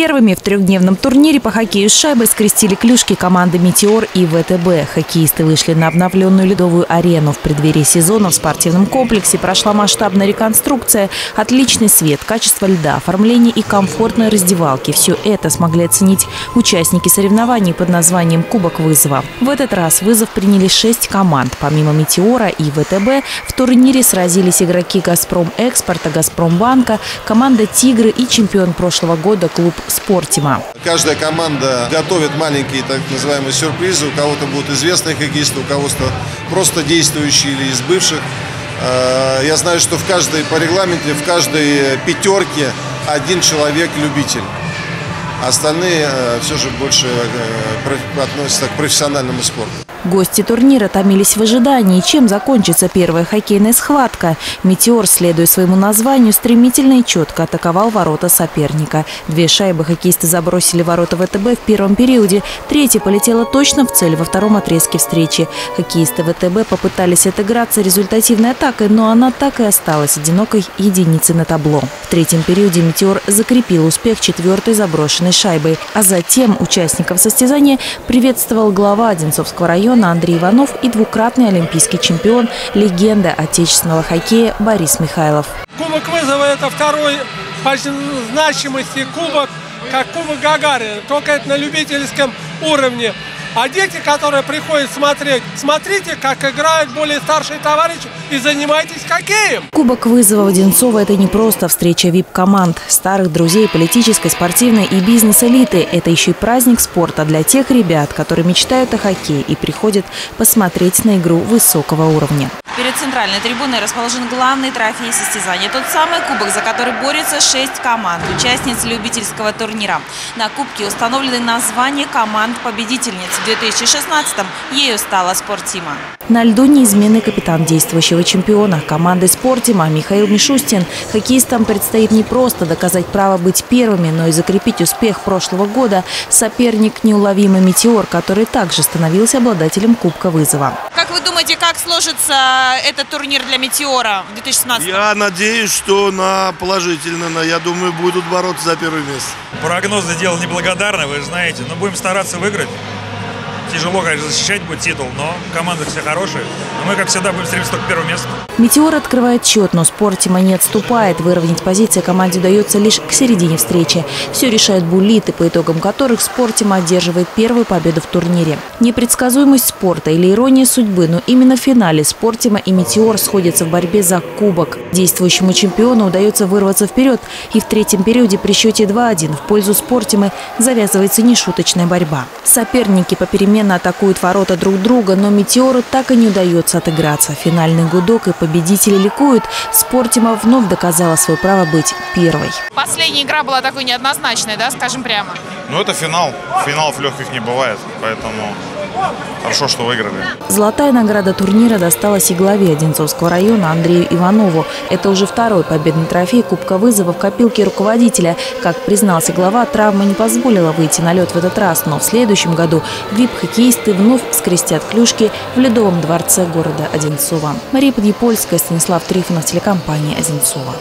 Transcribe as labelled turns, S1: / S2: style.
S1: Первыми в трехдневном турнире по хоккею с шайбой скрестили клюшки команды «Метеор» и ВТБ. Хоккеисты вышли на обновленную ледовую арену. В преддверии сезона в спортивном комплексе прошла масштабная реконструкция. Отличный свет, качество льда, оформление и комфортной раздевалки. Все это смогли оценить участники соревнований под названием «Кубок вызова». В этот раз вызов приняли шесть команд. Помимо «Метеора» и ВТБ в турнире сразились игроки «Газпром Экспорта», «Газпромбанка», команда «Тигры» и чемпион прошлого года клуб Спортима.
S2: Каждая команда готовит маленькие так называемые сюрпризы. У кого-то будут известные хоккеисты, у кого-то просто действующие или из бывших. Э, я знаю, что в каждой по регламенте, в каждой пятерке один человек любитель. Остальные э, все же больше э, относятся к профессиональному спорту.
S1: Гости турнира томились в ожидании, чем закончится первая хоккейная схватка. «Метеор», следуя своему названию, стремительно и четко атаковал ворота соперника. Две шайбы хоккеисты забросили ворота ВТБ в первом периоде. Третья полетела точно в цель во втором отрезке встречи. Хоккеисты ВТБ попытались отыграться результативной атакой, но она так и осталась одинокой единицей на табло. В третьем периоде «Метеор» закрепил успех четвертой заброшенной шайбой. А затем участников состязания приветствовал глава Одинцовского района района Андрей Иванов и двукратный олимпийский чемпион, легенда отечественного хоккея Борис Михайлов.
S3: Кубок вызова – это второй по значимости кубок, как Кубок Гагарина, только это на любительском уровне. А дети, которые приходят смотреть, смотрите, как играют более старшие товарищи и занимайтесь хоккеем.
S1: Кубок вызова Одинцова – это не просто встреча вип-команд, старых друзей политической, спортивной и бизнес-элиты. Это еще и праздник спорта для тех ребят, которые мечтают о хоккее и приходят посмотреть на игру высокого уровня.
S4: Перед центральной трибуной расположен главный трофей состязания. Тот самый кубок, за который борются шесть команд, участниц любительского турнира. На кубке установлены названия команд-победительниц. В 2016-м ею стала «Спортима».
S1: На льду неизменный капитан действующего чемпиона команды «Спортима» Михаил Мишустин. Хоккеистам предстоит не просто доказать право быть первыми, но и закрепить успех прошлого года. Соперник – неуловимый «Метеор», который также становился обладателем Кубка вызова.
S4: Как вы думаете, как сложится этот турнир для «Метеора» в 2016
S5: Я надеюсь, что на положительно. Я думаю, будут бороться за первое место.
S6: Прогнозы дело неблагодарное, вы знаете, но будем стараться выиграть. Тяжело, конечно, защищать будет титул, но команды все хорошие. Но мы, как всегда, будем стремиться к первому месту.
S1: «Метеор» открывает счет, но «Спортима» не отступает. Выровнять позиции команде удается лишь к середине встречи. Все решают буллиты, по итогам которых «Спортима» одерживает первую победу в турнире. Непредсказуемость спорта или ирония судьбы, но именно в финале «Спортима» и «Метеор» сходятся в борьбе за кубок. Действующему чемпиону удается вырваться вперед. И в третьем периоде при счете 2-1 в пользу «Спортимы» завязывается нешуточная борьба. Соперники попеременно одновременно атакуют ворота друг друга, но «Метеору» так и не удается отыграться. Финальный гудок и победители ликуют. Спортима вновь доказала свое право быть первой.
S4: Последняя игра была такой неоднозначной, да, скажем прямо?
S7: Ну, это финал. Финалов легких не бывает, поэтому Хорошо, что выиграли.
S1: Золотая награда турнира досталась и главе Одинцовского района Андрею Иванову. Это уже второй победный трофей Кубка вызова в копилке руководителя. Как признался глава, травма не позволила выйти на лед в этот раз, но в следующем году вип-хоккеисты вновь скрестят клюшки в Ледовом дворце города Одинцова. Мария Подъепольская, Станислав Трифонов, телекомпания «Одинцова».